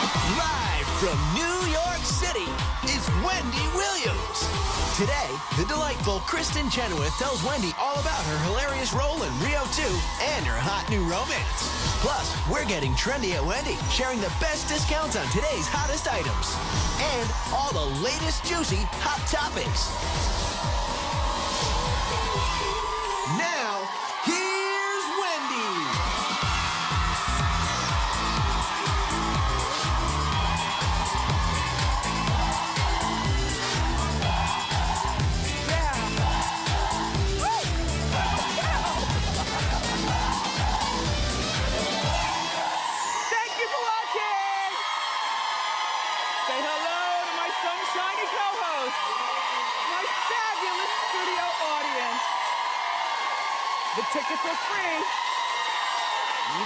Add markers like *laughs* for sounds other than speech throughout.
Live from New York City is Wendy Williams. Today, the delightful Kristin Chenoweth tells Wendy all about her hilarious role in Rio 2 and her hot new romance. Plus, we're getting trendy at Wendy, sharing the best discounts on today's hottest items. And all the latest juicy hot topics.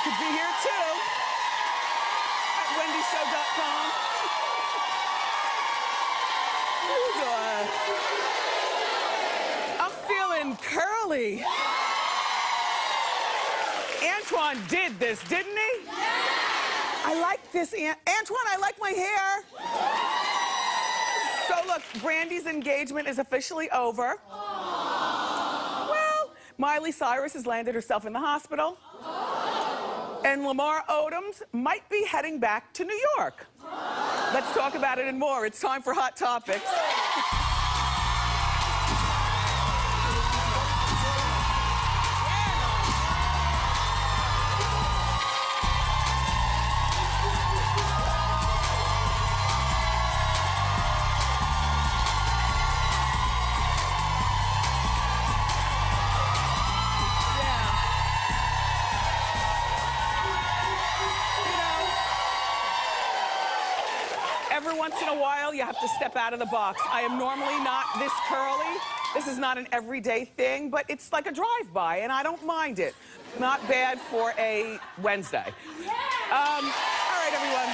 Could be here too at wendyshow.com. I'm feeling curly. Antoine did this, didn't he? I like this, An- Antoine. I like my hair. So look, Brandy's engagement is officially over. Well, Miley Cyrus has landed herself in the hospital. And Lamar Odoms might be heading back to New York. Let's talk about it and more. It's time for Hot Topics. Have to step out of the box. I am normally not this curly. This is not an everyday thing, but it's like a drive-by, and I don't mind it. Not bad for a Wednesday. Um, all right, everyone.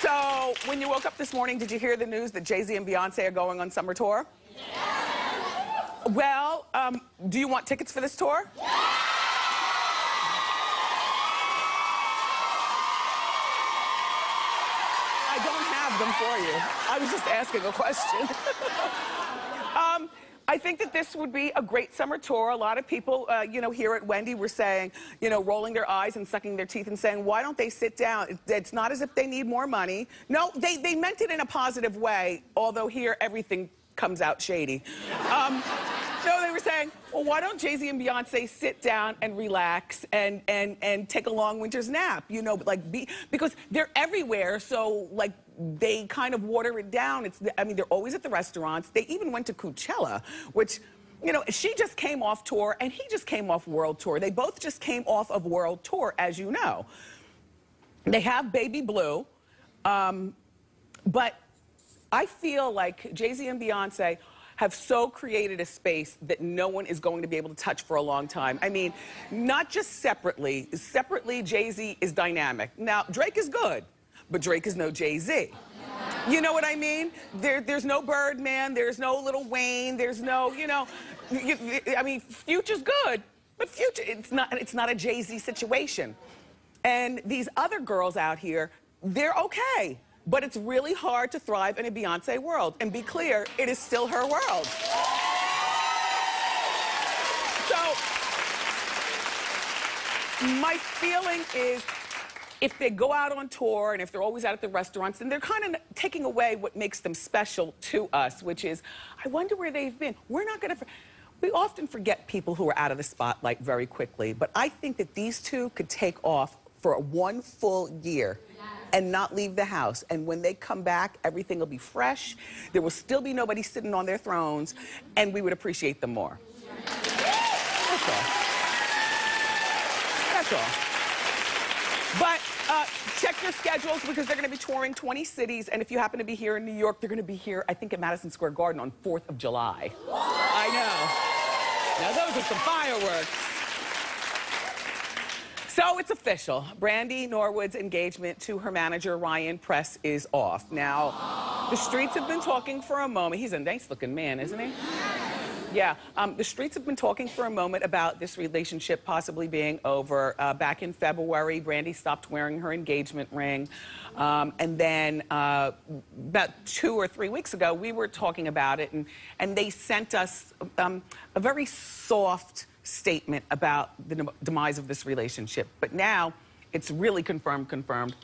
So, when you woke up this morning, did you hear the news that Jay-Z and Beyonce are going on summer tour? Well, um, do you want tickets for this tour? I don't have them for you. I was just asking a question. *laughs* um, I think that this would be a great summer tour. A lot of people, uh, you know, here at Wendy were saying, you know, rolling their eyes and sucking their teeth and saying, why don't they sit down? It's not as if they need more money. No, they, they meant it in a positive way, although here everything comes out shady. *laughs* Um, no, they were saying, well, why don't Jay-Z and Beyonce sit down and relax and, and, and take a long winter's nap? You know, like, be, because they're everywhere, so, like, they kind of water it down. It's, I mean, they're always at the restaurants. They even went to Coachella, which, you know, she just came off tour and he just came off world tour. They both just came off of world tour, as you know. They have Baby Blue, um, but I feel like Jay Z and Beyonce have so created a space that no one is going to be able to touch for a long time. I mean, not just separately. Separately, Jay Z is dynamic. Now, Drake is good, but Drake is no Jay Z. You know what I mean? There, there's no Birdman, there's no Lil Wayne, there's no, you know, you, I mean, Future's good, but Future, it's not, it's not a Jay Z situation. And these other girls out here, they're okay. But it's really hard to thrive in a Beyonce world. And be clear, it is still her world. So, my feeling is if they go out on tour and if they're always out at the restaurants, then they're kind of taking away what makes them special to us, which is, I wonder where they've been. We're not going to. We often forget people who are out of the spotlight very quickly, but I think that these two could take off for one full year and not leave the house. And when they come back, everything will be fresh. There will still be nobody sitting on their thrones, and we would appreciate them more. That's all. That's all. But uh, check your schedules because they're going to be touring 20 cities. And if you happen to be here in New York, they're going to be here, I think, at Madison Square Garden on 4th of July. I know. Now, those are some fireworks. So it's official. Brandy Norwood's engagement to her manager, Ryan Press, is off. Now, the streets have been talking for a moment. He's a nice looking man, isn't he? Yeah, um, the streets have been talking for a moment about this relationship possibly being over. Uh, back in February, Brandy stopped wearing her engagement ring. Um, and then uh, about two or three weeks ago, we were talking about it, and, and they sent us um, a very soft statement about the demise of this relationship. But now it's really confirmed, confirmed.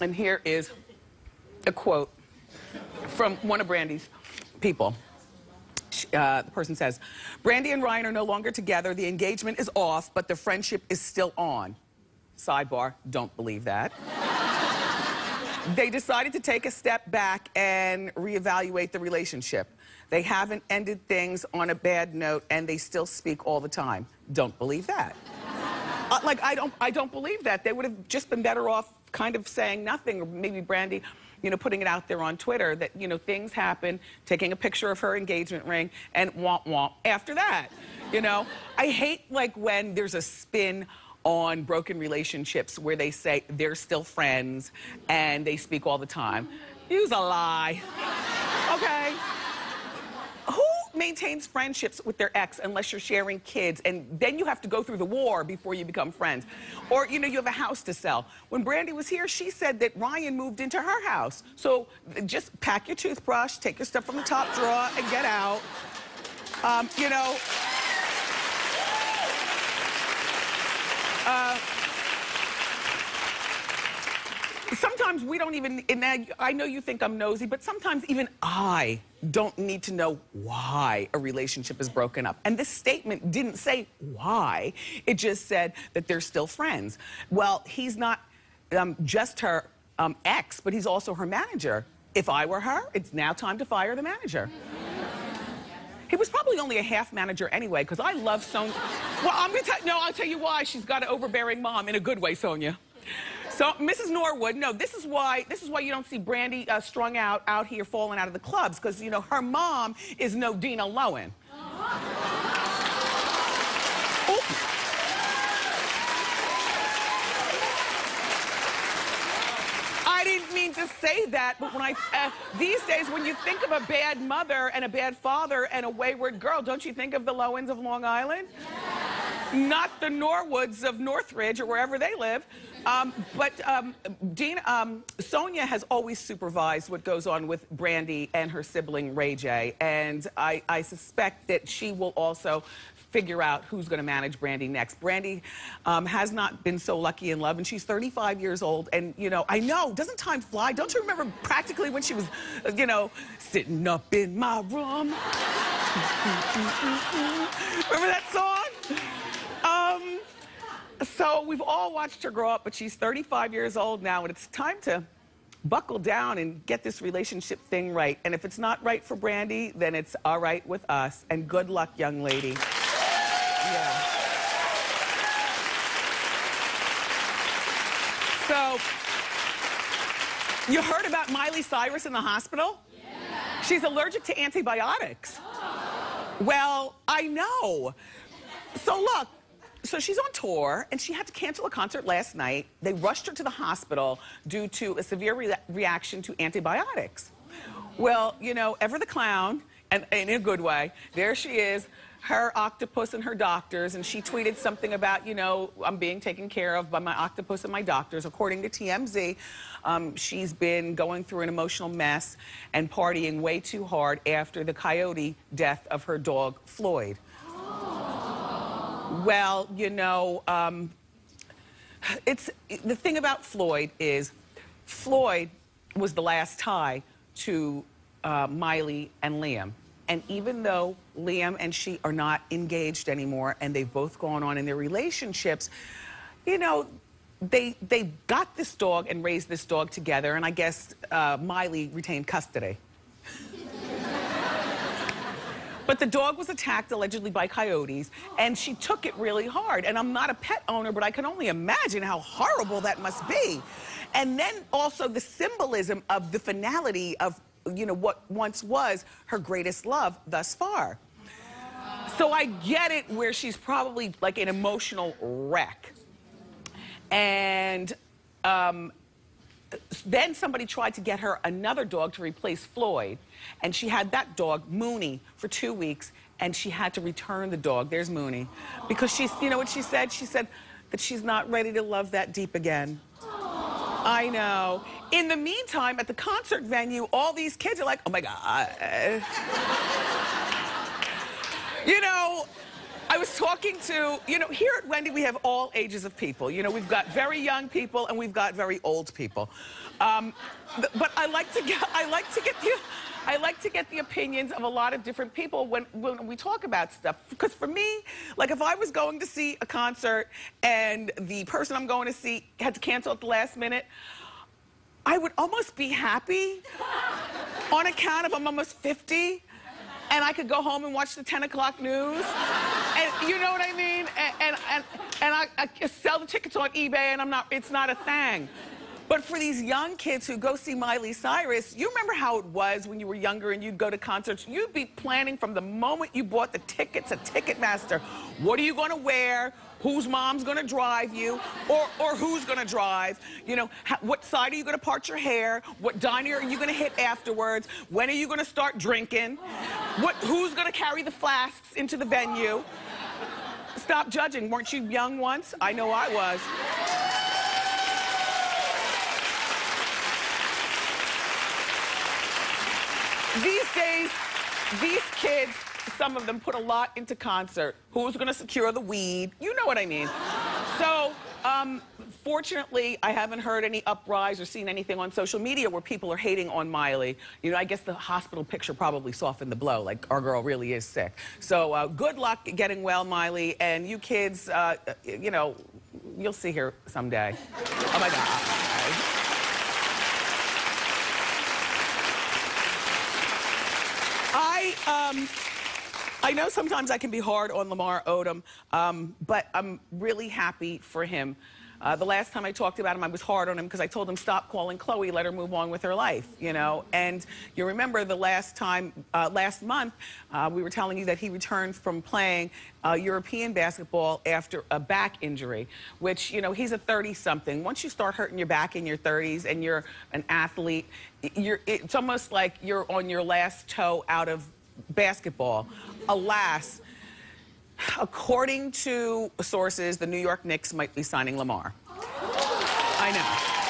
And here is a quote from one of Brandy's people. Uh, the person says, Brandy and Ryan are no longer together. The engagement is off, but the friendship is still on. Sidebar, don't believe that. *laughs* they decided to take a step back and reevaluate the relationship. They haven't ended things on a bad note, and they still speak all the time. Don't believe that. uh, like, I don't, I don't believe that. They would have just been better off kind of saying nothing, or maybe Brandy you know, putting it out there on Twitter that, you know, things happen, taking a picture of her engagement ring, and womp womp after that. You know, I hate like when there's a spin on broken relationships where they say they're still friends and they speak all the time. Use a lie. Okay? Maintains friendships with their ex unless you're sharing kids, and then you have to go through the war before you become friends. Or, you know, you have a house to sell. When Brandy was here, she said that Ryan moved into her house. So just pack your toothbrush, take your stuff from the top drawer, and get out. Um, you know, uh, sometimes we don't even, and I know you think I'm nosy, but sometimes even I don't need to know why a relationship is broken up. And this statement didn't say why, it just said that they're still friends. Well, he's not um, just her um, ex, but he's also her manager. If I were her, it's now time to fire the manager. He was probably only a half manager anyway, because I love Sonja. Well, I'm gonna tell, no, I'll tell you why. She's got an overbearing mom in a good way, Sonja. So, Mrs. Norwood, no, this is why this is why you don't see Brandy uh, strung out out here falling out of the clubs because you know her mom is no Dina Lohan. I didn't mean to say that, but when I uh, these days when you think of a bad mother and a bad father and a wayward girl, don't you think of the Lohans of Long Island? Not the Norwoods of Northridge or wherever they live. Um, but um, Dean, um, Sonja has always supervised what goes on with Brandy and her sibling Ray J, and I, I suspect that she will also figure out who's going to manage Brandy next. Brandy um, has not been so lucky in love, and she's 35 years old. And, you know, I know, doesn't time fly? Don't you remember practically when she was, you know, sitting up in my room? *laughs* remember that song? Um, so we've all watched her grow up, but she's 35 years old now, and it's time to buckle down and get this relationship thing right. And if it's not right for Brandy, then it's all right with us. And good luck, young lady. Yeah. So, you heard about Miley Cyrus in the hospital? Yeah. She's allergic to antibiotics. Oh. Well, I know. So look, so she's on tour, and she had to cancel a concert last night. They rushed her to the hospital due to a severe re reaction to antibiotics. Well, you know, Ever the Clown, and, and in a good way, there she is, her octopus and her doctors, and she tweeted something about, you know, I'm being taken care of by my octopus and my doctors. According to TMZ, um, she's been going through an emotional mess and partying way too hard after the coyote death of her dog, Floyd. Well, you know, um, it's the thing about Floyd is Floyd was the last tie to uh, Miley and Liam. And even though Liam and she are not engaged anymore and they've both gone on in their relationships, you know, they they got this dog and raised this dog together, and I guess uh, Miley retained custody. But the dog was attacked allegedly by coyotes, and she took it really hard. And I'm not a pet owner, but I can only imagine how horrible that must be. And then also the symbolism of the finality of, you know, what once was her greatest love thus far. So I get it where she's probably like an emotional wreck. And um, then somebody tried to get her another dog to replace Floyd, and she had that dog, Mooney, for two weeks, and she had to return the dog. There's Mooney. Because she's, you know what she said? She said that she's not ready to love that deep again. I know. In the meantime, at the concert venue, all these kids are like, oh my God. you know, I was talking to, you know, here at Wendy, we have all ages of people. You know, we've got very young people and we've got very old people. Um, but I like to get, I like to get the, I like to get the opinions of a lot of different people when, when we talk about stuff. Because for me, like if I was going to see a concert and the person I'm going to see had to cancel at the last minute, I would almost be happy *laughs* on account of I'm almost 50 and I could go home and watch the 10 o'clock news. And you know what I mean? And, and, and, and I, I, sell the tickets on eBay and I'm not, it's not a thing. But for these young kids who go see Miley Cyrus, you remember how it was when you were younger and you'd go to concerts? You'd be planning from the moment you bought the tickets at Ticketmaster. What are you going to wear? Whose mom's going to drive you? Or, or who's going to drive? You know, what side are you going to part your hair? What diner are you going to hit afterwards? When are you going to start drinking? What, who's going to carry the flasks into the venue? Stop judging. Weren't you young once? I know I was. These days, these kids, some of them put a lot into concert. Who's gonna secure the weed? You know what I mean. So, um, fortunately, I haven't heard any uprise or seen anything on social media where people are hating on Miley. You know, I guess the hospital picture probably softened the blow, like our girl really is sick. So uh, good luck getting well, Miley, and you kids, uh, you know, you'll see her someday. Oh my God. I, um, I know sometimes I can be hard on Lamar Odom, um, but I'm really happy for him. Uh, the last time I talked about him, I was hard on him because I told him stop calling Khloe, let her move on with her life, you know. And you remember the last time, uh, last month, uh, we were telling you that he returned from playing uh, European basketball after a back injury, which, you know, he's a 30-something. Once you start hurting your back in your 30s and you're an athlete, you're, it's almost like you're on your last toe out of basketball. Alas, according to sources, the New York Knicks might be signing Lamar. I know.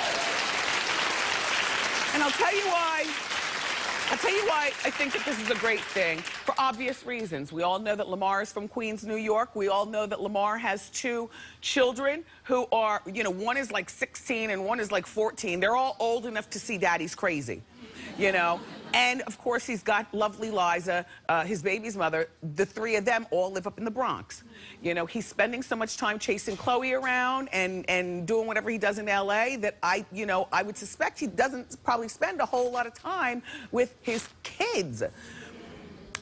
And I'll tell you why. I'll tell you why I think that this is a great thing, for obvious reasons. We all know that Lamar is from Queens, New York. We all know that Lamar has two children who are, you know, one is like 16 and one is like 14. They're all old enough to see daddy's crazy, you know? And of course, he's got lovely Liza, uh, his baby's mother. The three of them all live up in the Bronx. You know, he's spending so much time chasing Khloe around and, and doing whatever he does in LA that I, you know, I would suspect he doesn't probably spend a whole lot of time with his kids.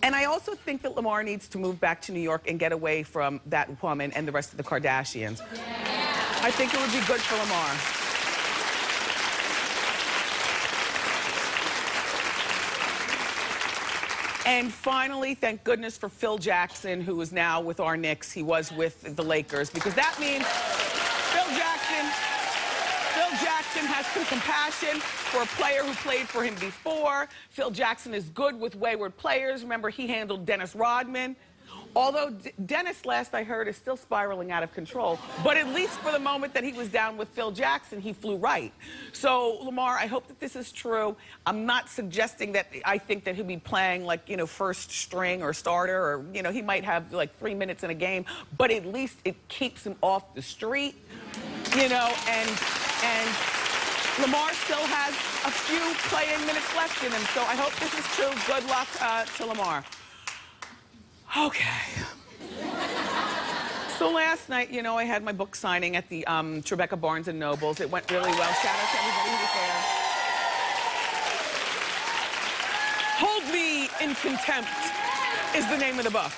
And I also think that Lamar needs to move back to New York and get away from that woman and the rest of the Kardashians. Yeah. I think it would be good for Lamar. And finally, thank goodness for Phil Jackson, who is now with our Knicks. He was with the Lakers, because that means Phil Jackson, Phil Jackson has some compassion for a player who played for him before. Phil Jackson is good with wayward players. Remember, he handled Dennis Rodman. Although D Dennis, last I heard, is still spiraling out of control. But at least for the moment that he was down with Phil Jackson, he flew right. So, Lamar, I hope that this is true. I'm not suggesting that I think that he'll be playing like, you know, first string or starter or, you know, he might have like three minutes in a game. But at least it keeps him off the street, you know, and, and Lamar still has a few playing minutes left in him. So I hope this is true. Good luck uh, to Lamar. Okay. So last night, you know, I had my book signing at the um, Tribeca Barnes and Nobles. It went really well. Shout out to everybody who was there. Hold Me in Contempt is the name of the book.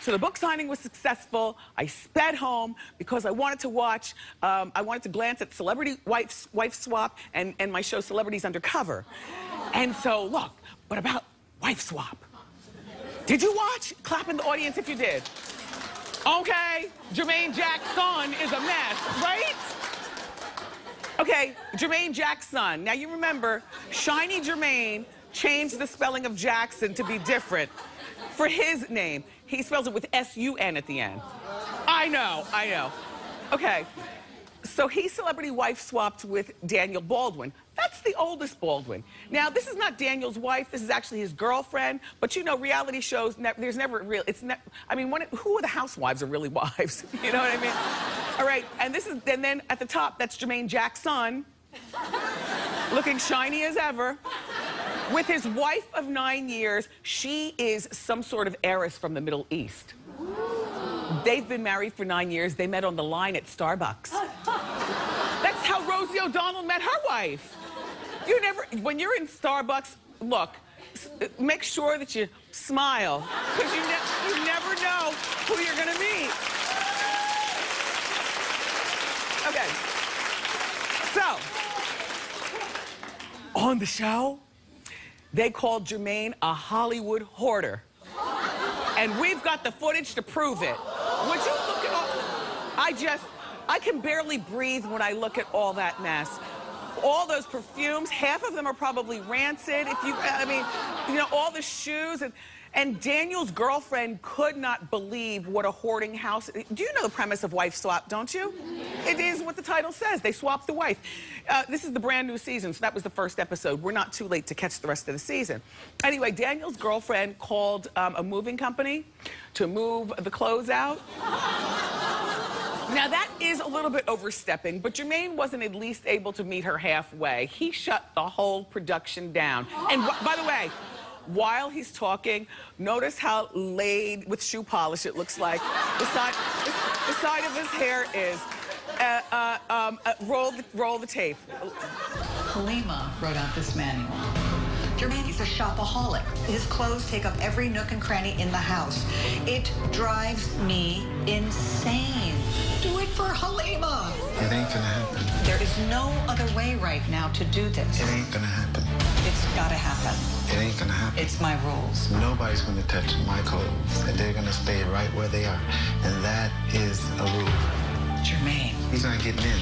So the book signing was successful. I sped home because I wanted to watch, um, I wanted to glance at Celebrity Wife, Wife Swap and, and my show Celebrities Undercover. And so, look, but about Wife Swap. Did you watch? Clap in the audience if you did. Okay, Jermaine Jackson is a mess, right? Okay, Jermaine Jackson. Now you remember, Shiny Jermaine changed the spelling of Jackson to be different. for his name. He spells it with S-U-N at the end. I know, I know. Okay, so he celebrity wife swapped with Daniel Baldwin. That's the oldest Baldwin. Now, this is not Daniel's wife. This is actually his girlfriend. But you know, reality shows, ne there's never real, it's ne I mean, who are the housewives are really wives? *laughs* you know what I mean? All right, and this is, and then at the top, that's Jermaine Jackson, looking shiny as ever. With his wife of nine years, she is some sort of heiress from the Middle East. They've been married for nine years. They met on the line at Starbucks. *laughs* That's how Rosie O'Donnell met her wife. You never, when you're in Starbucks, look, make sure that you smile, because you, ne you never know who you're gonna meet. Okay. So, on the show, they called Jermaine a Hollywood hoarder. And we've got the footage to prove it. Would you look at all... I just... I can barely breathe when I look at all that mess. All those perfumes, half of them are probably rancid. If you, I mean, you know, all the shoes and... And Daniel's girlfriend could not believe what a hoarding house. Do you know the premise of wife swap, don't you? It is what the title says. They swap the wife. Uh, this is the brand new season, so that was the first episode. We're not too late to catch the rest of the season. Anyway, Daniel's girlfriend called um, a moving company to move the clothes out. Now, that is a little bit overstepping, but Jermaine wasn't at least able to meet her halfway. He shut the whole production down. And by the way, while he's talking, notice how laid with shoe polish it looks like. The side, the, side of his hair is. Uh, uh, um, uh, roll, the, roll the tape. Halima wrote out this manual. Jermaine, he's a shopaholic. His clothes take up every nook and cranny in the house. It drives me insane. Do it for Halima. It ain't gonna happen. There is no other way right now to do this. It ain't gonna happen. It's gotta happen. It ain't gonna happen. It's my rules. Nobody's gonna touch my clothes, and they're gonna stay right where they are. And that is a rule. Jermaine. He's not getting in.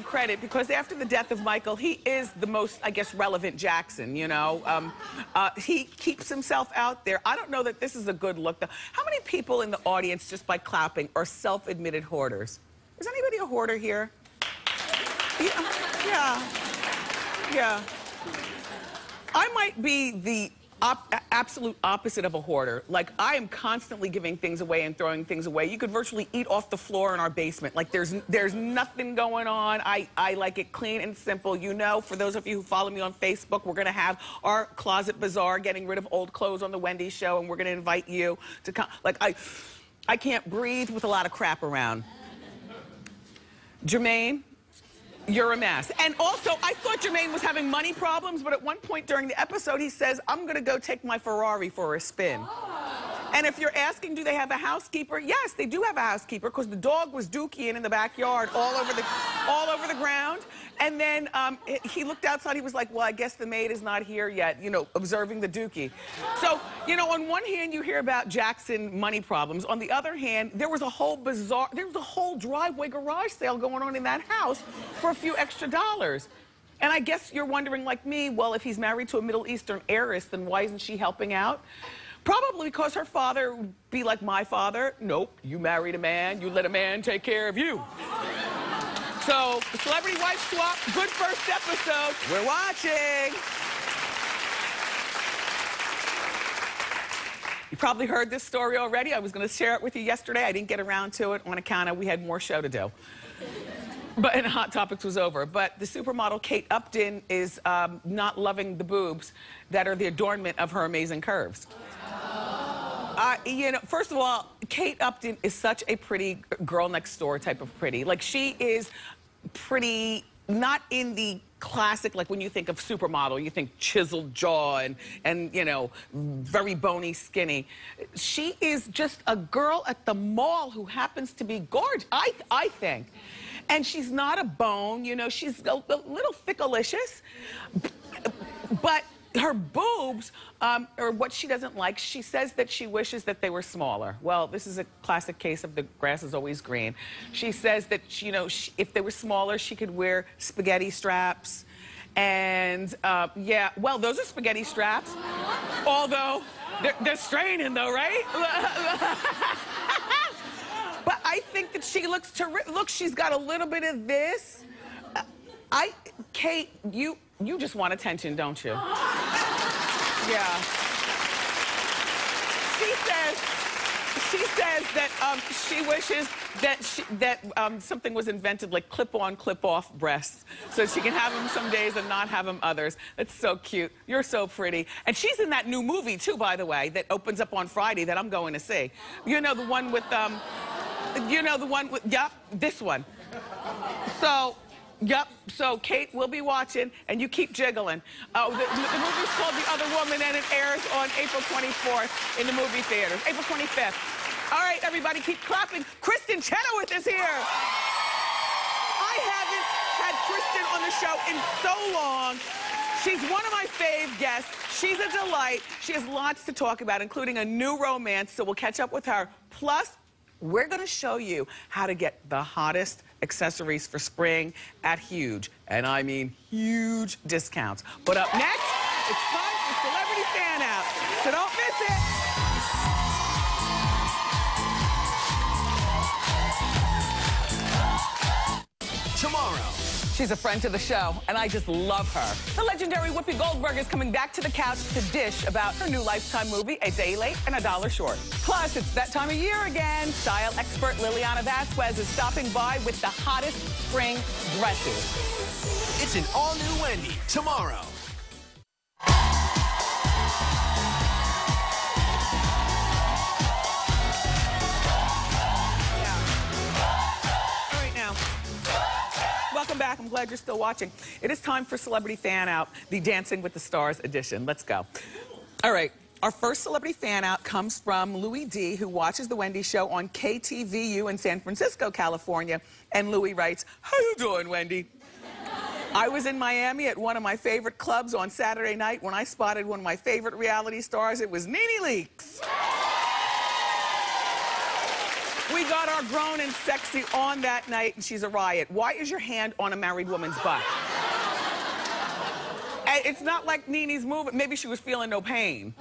Credit because after the death of Michael, he is the most, I guess, relevant Jackson, you know? Um, uh, he keeps himself out there. I don't know that this is a good look, though. How many people in the audience, just by clapping, are self-admitted hoarders? Is anybody a hoarder here? Yeah, yeah, yeah. I might be the op absolute opposite of a hoarder. Like, I am constantly giving things away and throwing things away. You could virtually eat off the floor in our basement. Like, there's there's nothing going on. I, I like it clean and simple. You know, for those of you who follow me on Facebook, we're going to have our closet bazaar, getting rid of old clothes on the Wendy Show, and we're going to invite you to come. Like, I, I can't breathe with a lot of crap around. Jermaine, you're a mess. And also, I thought Jermaine was having money problems, but at one point during the episode, he says, I'm gonna go take my Ferrari for a spin. Oh. And if you're asking, do they have a housekeeper? Yes, they do have a housekeeper because the dog was dookie in the backyard all over the, all over the ground. And then um, he looked outside. He was like, well, I guess the maid is not here yet, you know, observing the dookie. So, you know, on one hand, you hear about Jackson money problems. On the other hand, there was a whole bizarre, there was a whole driveway garage sale going on in that house for a few extra dollars. And I guess you're wondering, like me, well, if he's married to a Middle Eastern heiress, then why isn't she helping out? Probably because her father would be like my father. Nope, you married a man, you let a man take care of you. So, Celebrity Wife Swap, good first episode. We're watching. You probably heard this story already. I was going to share it with you yesterday. I didn't get around to it on account of we had more show to do. But and Hot Topics was over. But the supermodel Kate Upton is um, not loving the boobs that are the adornment of her amazing curves. Uh, you know, first of all, Kate Upton is such a pretty girl next door type of pretty. Like she is pretty, not in the classic, like when you think of supermodel, you think chiseled jaw and, and you know, very bony, skinny. She is just a girl at the mall who happens to be gorgeous, I, I think. And she's not a bone, you know, she's a, a little fickalicious, but her boobs um, or what she doesn't like. She says that she wishes that they were smaller. Well, this is a classic case of the grass is always green. She says that, you know, she, if they were smaller, she could wear spaghetti straps. And uh, yeah, well, those are spaghetti straps. Although they're, they're straining, though, right? *laughs* but I think that she looks terrific. Look, she's got a little bit of this. Uh, I, Kate, you you just want attention, don't you? *laughs* yeah. She says, she says that um, she wishes that she, that um, something was invented like clip-on, clip-off breasts, so she can have them some days and not have them others. That's so cute. You're so pretty. And she's in that new movie too, by the way, that opens up on Friday that I'm going to see. You know the one with um, you know the one with yep, this one. So Yep. So Kate will be watching, and you keep jiggling. Uh, the, the, movie's called The Other Woman, and it airs on April 24th in the movie theaters. April 25th. All right, everybody, keep clapping. Kristin Chenoweth is here. I haven't had Kristin on the show in so long. She's one of my fave guests. She's a delight. She has lots to talk about, including a new romance, so we'll catch up with her. Plus, we're going to show you how to get the hottest accessories for spring at huge, and I mean huge discounts. But up next, it's time for Celebrity Fan Out, so don't miss it. Tomorrow. She's a friend to the show, and I just love her. The legendary Whoopi Goldberg is coming back to the couch to dish about her new Lifetime movie, A Day Late and a Dollar Short. Plus, it's that time of year again. Style expert Liliana Vasquez is stopping by with the hottest spring dresses. It's an all-new Wendy tomorrow. Welcome back. I'm glad you're still watching. It is time for Celebrity Fan Out, the Dancing with the Stars edition. Let's go. All right. Our first celebrity fan out comes from Louis D, who watches The Wendy Show on KTVU in San Francisco, California. And Louis writes, How you doing, Wendy? I was in Miami at one of my favorite clubs on Saturday night when I spotted one of my favorite reality stars. It was NeNe Leakes. We got our grown and sexy on that night, and she's a riot. Why is your hand on a married woman's butt? it's not like NeNe's moving. Maybe she was feeling no pain.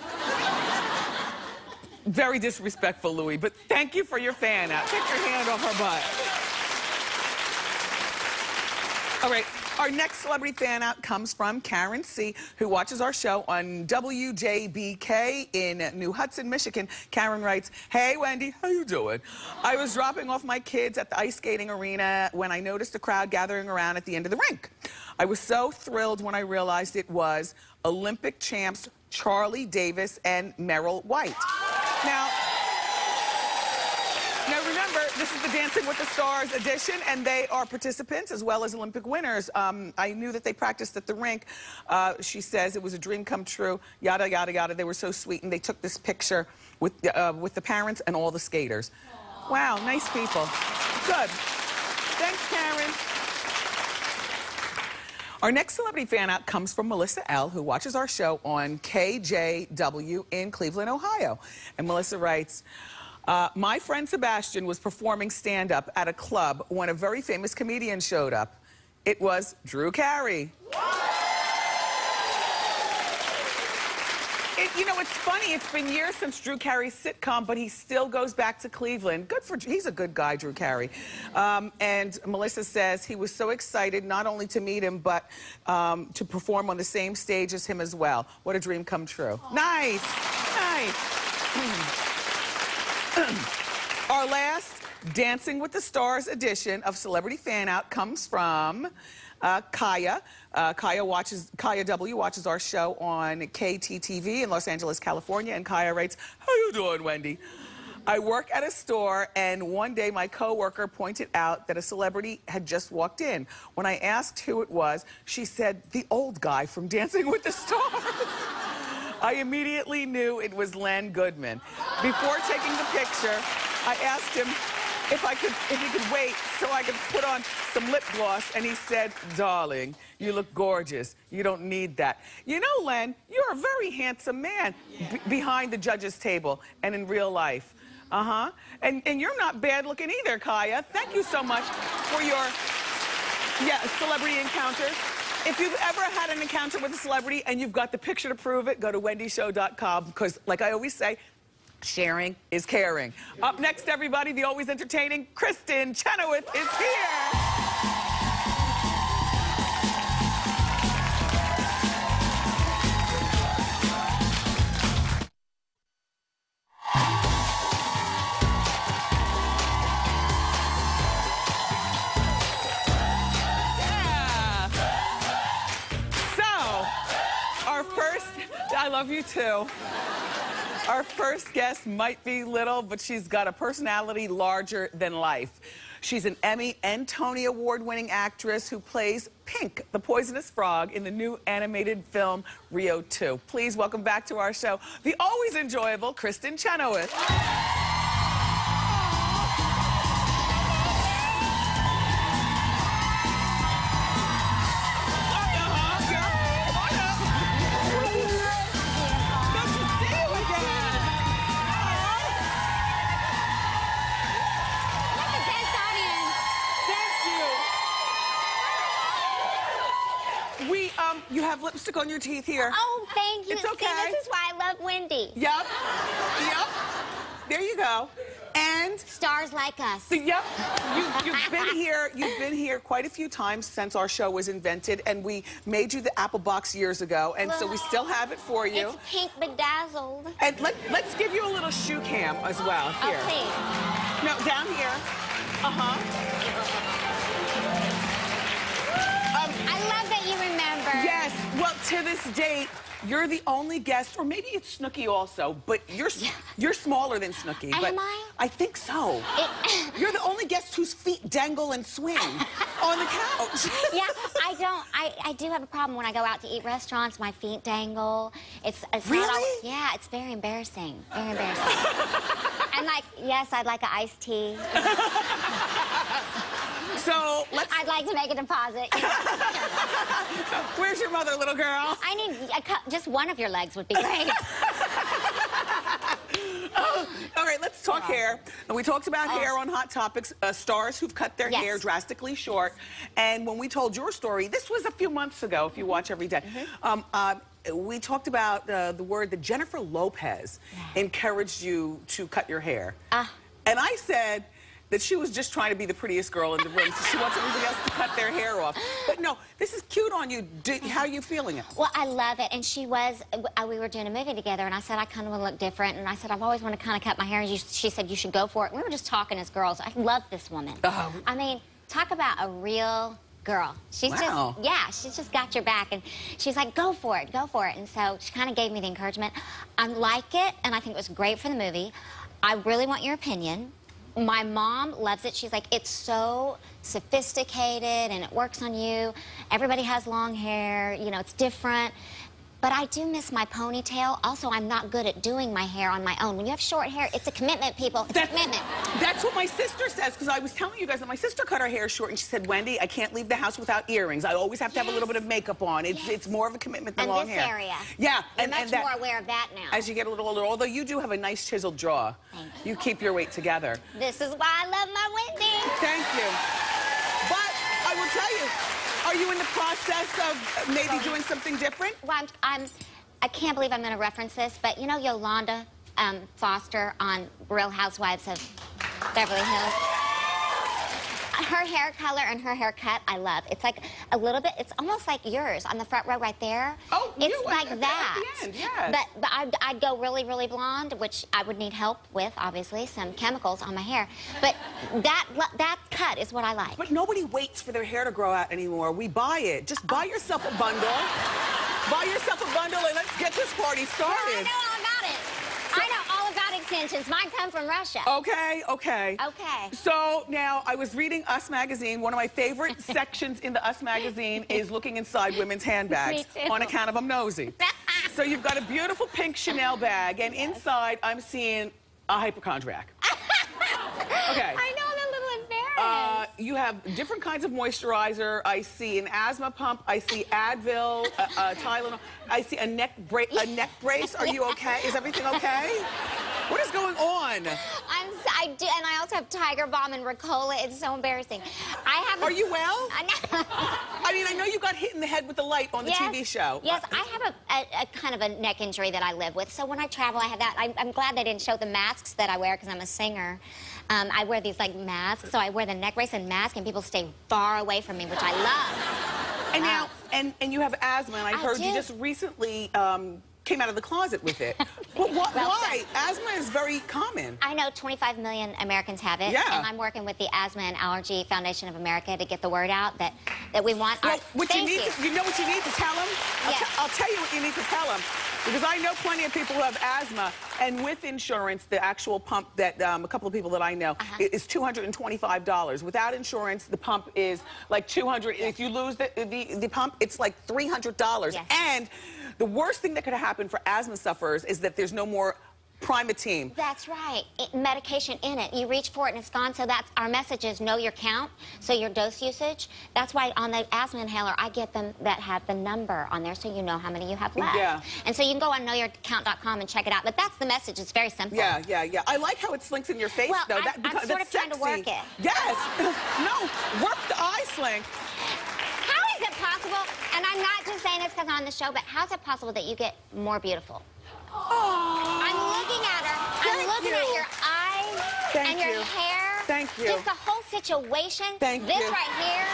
Very disrespectful, Louis, but thank you for your fan out. Take your hand off her butt. All right. Our next celebrity fan out comes from Karen C., who watches our show on WJBK in New Hudson, Michigan. Karen writes, Hey, Wendy, how you doing? I was dropping off my kids at the ice skating arena when I noticed a crowd gathering around at the end of the rink. I was so thrilled when I realized it was Olympic champs Charlie Davis and Meryl White. Now, this is the Dancing with the Stars edition, and they are participants as well as Olympic winners. Um, I knew that they practiced at the rink. Uh, she says it was a dream come true, yada, yada, yada. They were so sweet, and they took this picture with, uh, with the parents and all the skaters. Aww. Wow, nice people. Good. Thanks, Karen. Our next celebrity fan out comes from Melissa L., who watches our show on KJW in Cleveland, Ohio. And Melissa writes, uh, my friend Sebastian was performing stand-up at a club when a very famous comedian showed up. It was Drew Carey. It, you know, it's funny. It's been years since Drew Carey's sitcom, but he still goes back to Cleveland. Good for he's a good guy, Drew Carey. Um, and Melissa says he was so excited not only to meet him, but um, to perform on the same stage as him as well. What a dream come true. Aww. Nice. Our last Dancing with the Stars edition of Celebrity Fan Out comes from uh, Kaya. Uh, Kaya watches Kaya W watches our show on KTTV in Los Angeles, California, and Kaya writes, "How you doing, Wendy?" I work at a store, and one day my coworker pointed out that a celebrity had just walked in. When I asked who it was, she said, the old guy from Dancing with the Stars. *laughs* I immediately knew it was Len Goodman. Before taking the picture, I asked him if I could, if he could wait so I could put on some lip gloss, and he said, "Darling, you look gorgeous. You don't need that." You know, Len, you're a very handsome man behind the judges' table and in real life. Uh huh. And and you're not bad looking either, Kaya. Thank you so much for your yeah celebrity encounter. If you've ever had an encounter with a celebrity and you've got the picture to prove it, go to wendyshow.com because, like I always say, Sharing is caring. Up next, everybody, the always entertaining Kristin Chenoweth is here. So, our first, I love you too. Our first guest might be little, but she's got a personality larger than life. She's an Emmy and Tony Award winning actress who plays Pink, the poisonous frog, in the new animated film Rio 2. Please welcome back to our show the always enjoyable Kristin Chenoweth. Have lipstick on your teeth here. Oh, thank you. It's See, okay. this is why I love Wendy. Yep. Yep. There you go. And Stars like us. *laughs* So, yep, you, you've been here. You've been here quite a few times since our show was invented, and we made you the apple box years ago, and so we still have it for you. It's pink bedazzled. And let, let's give you a little shoe cam as well. Here. Oh, please. No, down here. Uh huh. I love that you remember. Yes. Well, to this date, you're the only guest, or maybe it's Snooki also, but you're you're smaller than Snooki. Am but I? I think so. It- *coughs* You're the only guest whose feet dangle and swing *laughs* on the couch. *laughs* yeah, *laughs* I don't. I, I do have a problem when I go out to eat restaurants. My feet dangle. It's, it's not Really? always- yeah, it's very embarrassing. Very embarrassing. and like, yes, I'd like an iced tea. So let's. I'd like to make a deposit. *laughs* Where's your mother, little girl? I need a just one of your legs would be great. *laughs* All right, let's talk hair. And we talked about hair on Hot Topics, uh, stars who've cut their Oh. Yes. hair drastically short. And when we told your story, this was a few months ago, if you watch every day, Mm-hmm. um, uh, we talked about uh, the word that Jennifer Lopez encouraged you to cut your hair. Ah. And I said, that she was just trying to be the prettiest girl in the room, so she wants everybody else to cut their hair off. But no, this is cute on you. Do, how are you feeling it? Well, I love it. And she was, uh, we were doing a movie together, and I said, I kind of want to look different. And I said, I've always wanted to kind of cut my hair. And you, she said, you should go for it. We were just talking as girls. I love this woman. Oh. I mean, talk about a real girl. She's Wow. just, yeah, she's just got your back. And she's like, go for it, go for it. And so she kind of gave me the encouragement. I like it, and I think it was great for the movie. I really want your opinion. My mom loves it. She's like, it's so sophisticated and it works on you. Everybody has long hair, you know, it's different. But I do miss my ponytail. Also, I'm not good at doing my hair on my own. When you have short hair, it's a commitment, people. It's a commitment. That's what my sister says, because I was telling you guys that my sister cut her hair short, and she said, Wendy, I can't leave the house without earrings. I always have to have a little bit of makeup on. It's, Yes. it's more of a commitment than And long this hair. area. Yeah. You're and, much and that, more aware of that now. As you get a little older, although you do have a nice chiseled jaw. Thank You keep your weight together. This is why I love my Wendy. Thank you. But I will tell you, are you in the process of maybe doing something different? Well, I'm, I'm, I can't believe I'm going to reference this, but you know Yolanda um, Foster on Real Housewives of Beverly Hills? Her hair color and her haircut, I love. It's like a little bit, it's almost like yours on the front row right there. Oh, It's you, like at the- at that. the end, yes. But, but I'd, I'd go really, really blonde, which I would need help with, obviously, some chemicals on my hair. But that, that cut is what I like. But nobody waits for their hair to grow out anymore. We buy it. Just buy oh. yourself a bundle. buy yourself a bundle and let's get this party I started. know all about it. I know all about it, Tim. Intentions. Mine come from Russia. Okay, okay. Okay. So now I was reading Us magazine. One of my favorite *laughs* sections in the Us magazine is looking inside women's handbags *laughs* Me too. on account of I'm nosy. *laughs* so you've got a beautiful pink Chanel bag, and inside I'm seeing a hypochondriac. Okay. I know, I'm a little embarrassed. Uh, you have different kinds of moisturizer. I see an asthma pump. I see Advil, uh, uh, Tylenol. I see a neck bra- a neck brace. Are you okay? Is everything okay? What is going on? I'm, I do, and I also have Tiger Balm and Ricola. It's so embarrassing. I have. Are you well? I know. *laughs* I mean, I know you got hit in the head with the light on the yes, TV show. Yes, I have a, a, a kind of a neck injury that I live with. So when I travel, I have that. I, I'm glad they didn't show the masks that I wear because I'm a singer. Um, I wear these like masks, so I wear the neck brace and mask, and people stay far away from me, which I love. And Wow. now, and, and you have asthma, and I, I heard you just recently um, came out of the closet with it. *laughs* wh- Well why? Asthma is very common. I know 25 million Americans have it, Yeah. and I'm working with the Asthma and Allergy Foundation of America to get the word out that that we want our. Well, what you need to, you know what you need to tell them? I'll, te- I'll tell you what you need to tell them. Because I know plenty of people who have asthma, and with insurance, the actual pump that um, a couple of people that I know Uh-huh. is $225. Without insurance, the pump is like 200. If you lose the, the, the pump, it's like $300. Yes. And the worst thing that could happen for asthma sufferers is that there's no more Primatene. That's right. It, medication in it. You reach for it and it's gone. So that's our message is know your count. So your dose usage. That's why on the asthma inhaler, I get them that have the number on there, so you know how many you have left. Yeah. And so you can go on knowyourcount.com and check it out. But that's the message. It's very simple. Yeah, yeah, yeah. I like how it slinks in your face, Well, though. I'm- that, I'm sort that's of trying to work it. Yes. *laughs* no, work the eye slink. How is it possible? And I'm not just saying this because I'm on the show, but how is it possible that you get more beautiful? I'm looking at her. Thank I'm looking you. at your eyes Thank and your you. hair. Thank you. Just the whole situation. Thank this you. This right here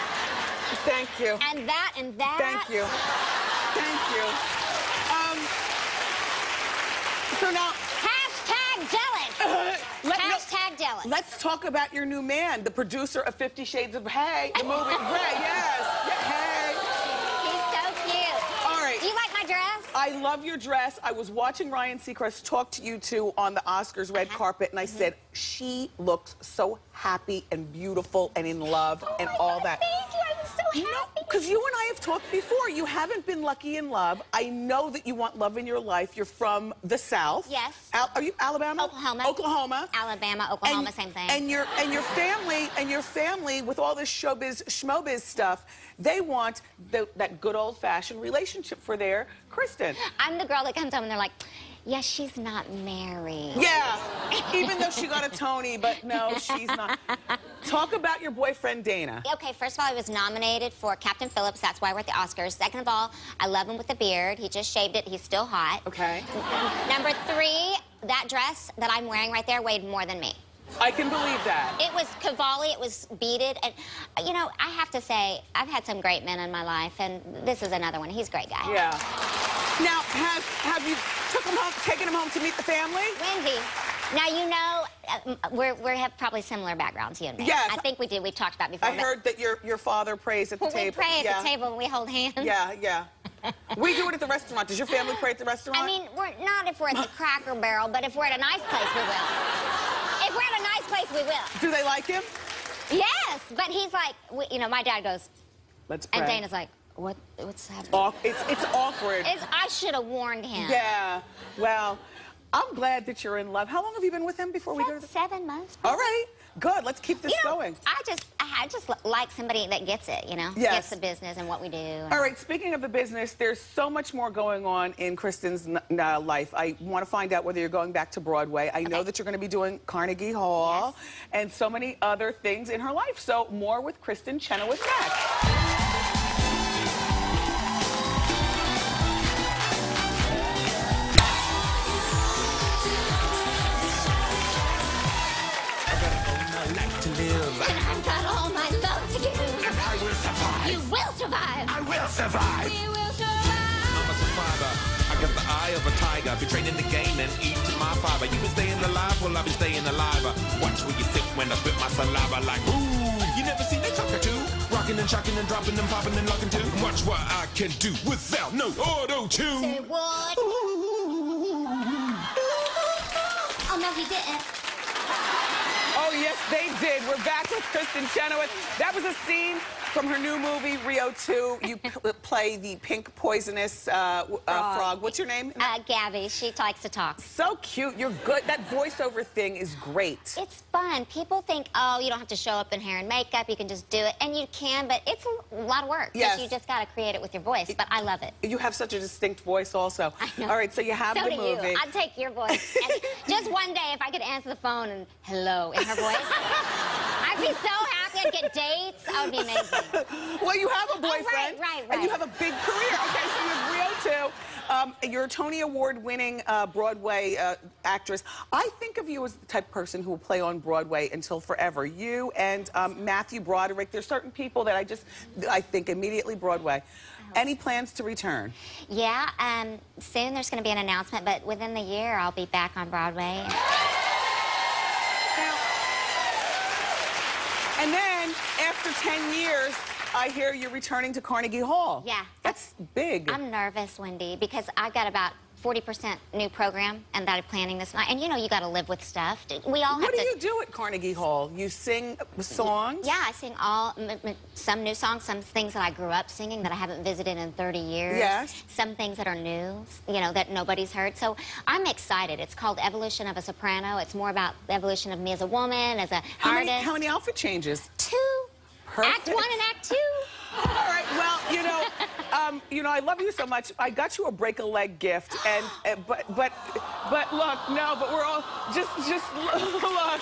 Thank you. and that and that. Thank you. Thank you. Um, so now, Hashtag jealous. let, no, Hashtag jealous. let's talk about your new man, the producer of Fifty Shades of Hey, the movie. Hey, yes. Yeah, hey. He's so cute. All right. Do you like my dress? I love your dress. I was watching Ryan Seacrest talk to you two on the Oscars red Uh-huh. carpet, and I Mm-hmm. said, she looks so happy and beautiful and in love and oh my all God, that. Thank you. I'm so No, because you and I have talked before. You haven't been lucky in love. I know that you want love in your life. You're from the South. Yes. Al- are you Alabama? Oklahoma. Oklahoma. Alabama, Oklahoma, same thing. And your and your family and your family with all this showbiz schmobiz stuff, they want the, that good old fashioned relationship for their Kristin. I'm the girl that comes home and they're like, yes, she's not married. Yeah, even though she got a Tony, but no, she's not. Talk about your boyfriend Dana. Okay, first of all, he was nominated for Captain Phillips. That's why we're at the Oscars. Second of all, I love him with the beard. He just shaved it. He's still hot. Okay. Number three, that dress that I'm wearing right there weighed more than me. I can believe that. It was Cavalli, it was beaded, and you know, I have to say, I've had some great men in my life, and this is another one. He's a great guy. Yeah. Now, have have you took him home, taken him home to meet the family? Wendy, now you know uh, we're we have probably similar backgrounds, you and me. Yes. I think we do. We've talked about before. I heard that your your father prays at the when we table. pray at yeah. the table and we hold hands. Yeah, yeah. *laughs* we do it at the restaurant. Does your family pray at the restaurant? I mean, we're not if we're at the *laughs* Cracker Barrel, but if we're at a nice place, we will. If we're at a nice place, we will. do they like him? Yes, but he's like, we, you know, my dad goes, Let's pray. and Dana's like, what? What's happening? It's it's awkward. It's, I should have warned him. yeah. Well, I'm glad that you're in love. How long have you been with him before we go to? Seven months. All right. Good. Let's keep this You know, going. I just, I just like somebody that gets it. You know, Yes. gets the business and what we do. All right, speaking of the business, there's so much more going on in Kristin's n- life. I want to find out whether you're going back to Broadway. I know that you're going to be doing Carnegie Hall Yes. and so many other things in her life. So, more with Kristin Chenoweth next. Survive. I will survive. We will survive. I'm a survivor. I got the eye of a tiger. Be training the game and eat my fiber. You been staying alive, well, I been staying alive. Watch where you sit when I spit my saliva like, ooh, you never seen a cockatoo. Rocking and shocking and dropping and popping and locking too. Watch what I can do without no auto tune. Say tune. what? Oh no, he didn't. Oh, yes, they did. We're back with Kristin Chenoweth. That was a scene from her new movie, Rio 2. You *laughs* play the pink poisonous uh, w- uh, frog. What's your name? Uh, Gabby, she likes to talk. So cute. You're good. That voiceover thing is great. It's fun. People think, oh, you don't have to show up in hair and makeup. You can just do it. And you can, but it's a lot of work. Yes. You just got to create it with your voice. But I love it. You have such a distinct voice, also. I know. All right, so you have so the do movie. you. I'd take your voice. *laughs* Just one day, if I could answer the phone and hello in her voice, *laughs* I'd be so happy. I'd get dates. That would be amazing. *laughs* well, you have a Oh, boyfriend. right, right, And you have a big career. Okay, so you have Rio 2. Um, you're a Tony Award winning uh, Broadway uh, actress. I think of you as the type of person who will play on Broadway until forever. You and um, Matthew Broderick, there's certain people that I just, I think immediately Broadway. Any plans to return? Yeah, um, soon there's going to be an announcement, but within the year, I'll be back on Broadway. *laughs* and then after 10 years, I hear you're returning to Carnegie Hall. Yeah. That's big. I'm nervous, Wendy, because I've got about 40% new program and that I'm planning this night. And you know, you got to live with stuff. We all have what do to. you do at Carnegie Hall? You sing uh, songs? Yeah, I sing all m- m- some new songs, some things that I grew up singing that I haven't visited in 30 years. Yes. Some things that are new, you know, that nobody's heard. So I'm excited. It's called Evolution of a Soprano. It's more about the evolution of me as a woman, as a How artist. many, how many outfit changes? Two. Perfect. Act one and act two. All right. Well, you know, *laughs* um, you know, I love you so much. I got you a break a leg gift, and uh, but but but look, no, but we're all just just *laughs* look.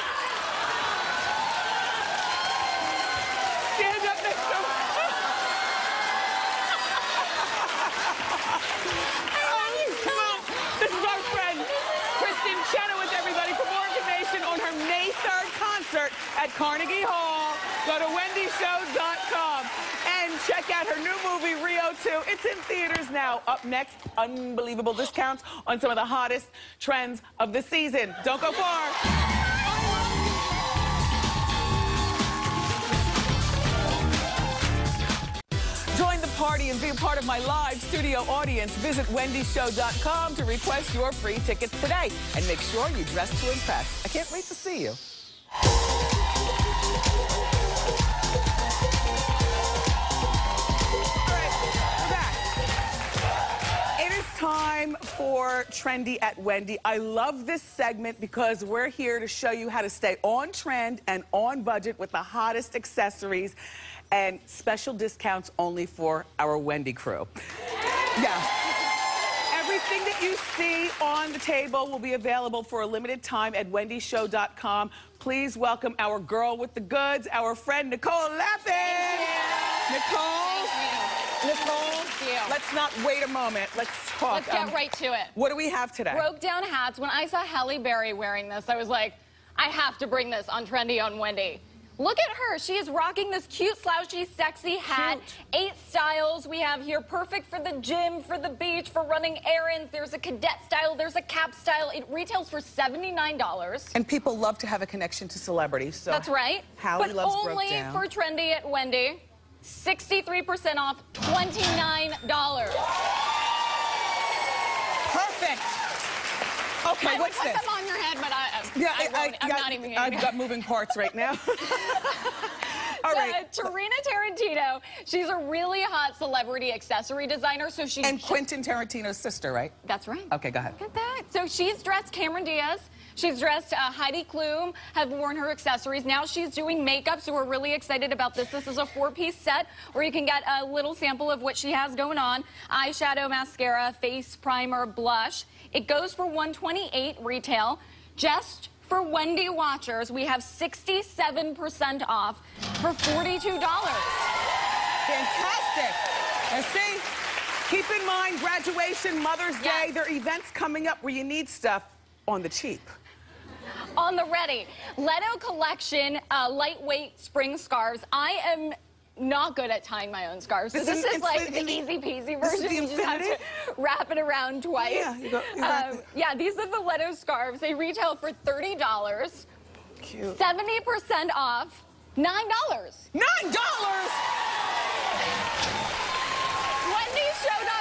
Stand up next to. *laughs* Come on. This is our friend Kristin Chenoweth, everybody. For more information on her May 3rd concert at Carnegie Hall, go to wendyshow.com and check out her new movie, Rio 2. It's in theaters now. Up next, unbelievable discounts on some of the hottest trends of the season. Don't go far. Join the party and be a part of my live studio audience. Visit wendyshow.com to request your free tickets today. And make sure you dress to impress. I can't wait to see you. Time for Trendy at Wendy. I love this segment because we're here to show you how to stay on trend and on budget with the hottest accessories and special discounts only for our Wendy crew. Yeah. Everything that you see on the table will be available for a limited time at wendyshow.com. Please welcome our girl with the goods, our friend Nicole Lapin. Nicole. Nicole, you. let's not wait a moment. Let's talk. Let's get Um, right to it. What do we have today? Broke down hats. When I saw Halle Berry wearing this, I was like, I have to bring this on Trendy on Wendy. Look at her. She is rocking this cute, slouchy, sexy hat. Eight styles we have here. Perfect for the gym, for the beach, for running errands. There's a cadet style. There's a cap style. It retails for $79. And people love to have a connection to celebrities. So That's right. Halle but loves broke only for Trendy at Wendy. 63% off, $29. Perfect. Okay, I what's put this? them on your head, but I, Yeah, I. I'm got, not even I've got moving parts right now. *laughs* All right. Uh, Tarina Tarantino, she's a really hot celebrity accessory designer, so she's And Quentin Tarantino's sister, right? That's right. Okay, go ahead. Look at that. So she's dressed Cameron Diaz. She's dressed uh, Heidi Klum, have worn her accessories. Now she's doing makeup, so we're really excited about this. This is a four-piece set where you can get a little sample of what she has going on. Eyeshadow, mascara, face primer, blush. It goes for 128 retail. Just for Wendy watchers, we have 67% off for $42. Fantastic. And see, keep in mind graduation, Mother's Day, there are events coming up where you need stuff on the cheap. On the ready, Leto Collection uh, lightweight spring scarves. I am not good at tying my own scarves. So This this is like the infinity- easy peasy version. you just have to wrap it around twice. Yeah, you go- you wrap Um, yeah, these are the Leto scarves. They retail for $30. Cute. 70% off, $9. Nine dollars? WendyShow.com. Yeah.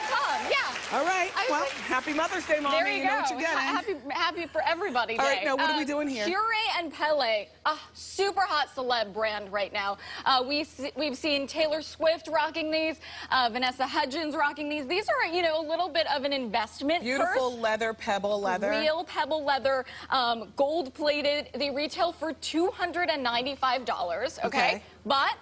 All right. Well, think- happy Mother's Day, mommy. There you, know go. what you're getting. Happy, happy for everybody. All right, Day. now what are we doing here? Pure and Pele, a super hot celeb brand right now. Uh, we, we've seen Taylor Swift rocking these, uh, Vanessa Hudgens rocking these. These are you know a little bit of an investment. Beautiful first. leather, pebble leather. Real pebble leather, um, gold plated. They retail for $295, okay? Okay. But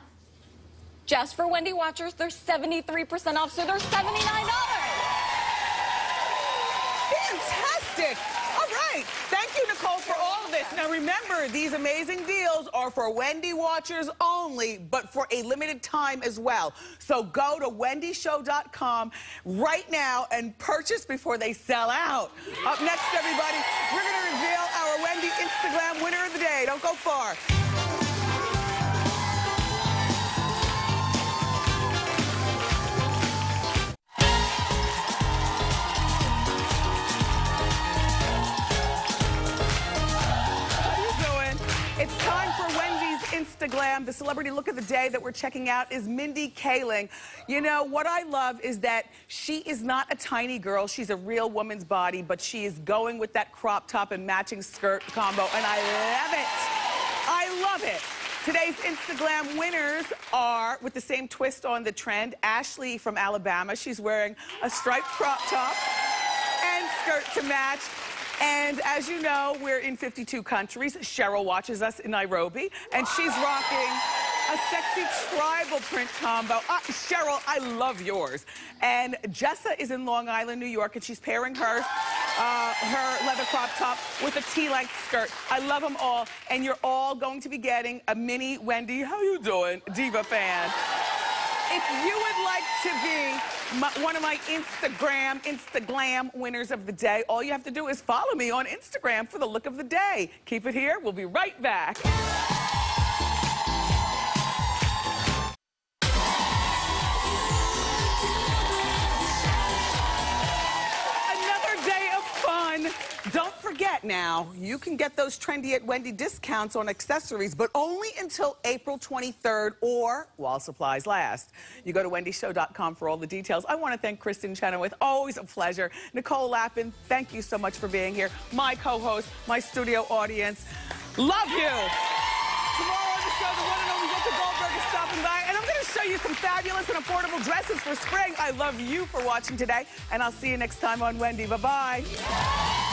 just for Wendy watchers, they're 73% off, so they're $79. Fantastic. All right. Thank you, Nicole, for all of this. Now, remember, these amazing deals are for Wendy watchers only, but for a limited time as well. So go to wendyshow.com right now and purchase before they sell out. Up next, everybody, we're going to reveal our Wendy Instagram winner of the day. Don't go far. Instagram. The celebrity look of the day that we're checking out is Mindy Kaling. You know, what I love is that she is not a tiny girl. She's a real woman's body, but she is going with that crop top and matching skirt combo, and I love it. I love it. Today's Instagram winners are, with the same twist on the trend, Ashley from Alabama. She's wearing a striped crop top and skirt to match. And as you know, we're in 52 countries. Cheryl watches us in Nairobi, and she's rocking a sexy tribal print combo. Uh, Cheryl, I love yours. And Jessa is in Long Island, New York, and she's pairing her uh, her leather crop top with a T-length skirt. I love them all, and you're all going to be getting a mini Wendy. How you doing, diva fan? If you would like to be my, one of my Instagram, Instaglam winners of the day, all you have to do is follow me on Instagram for the look of the day. Keep it here. We'll be right back. Don't now, you can get those trendy at Wendy discounts on accessories, but only until April 23rd or while supplies last. You go to wendyshow.com for all the details. I want to thank Kristin Chenoweth. Always a pleasure. Nicole Lapin, thank you so much for being here. My co-host, my studio audience. Love you. Tomorrow on the show, the one and only Victor Goldberg is stopping by, and I'm going to show you some fabulous and affordable dresses for spring. I love you for watching today, and I'll see you next time on Wendy. Bye-bye.